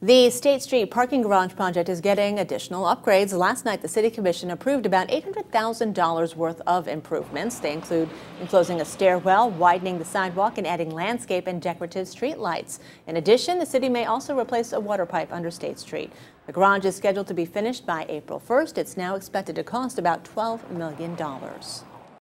The State Street parking garage project is getting additional upgrades. Last night, the City Commission approved about $800,000 worth of improvements. They include enclosing a stairwell, widening the sidewalk, and adding landscape and decorative street lights. In addition, the city may also replace a water pipe under State Street. The garage is scheduled to be finished by April 1st. It's now expected to cost about $12 million.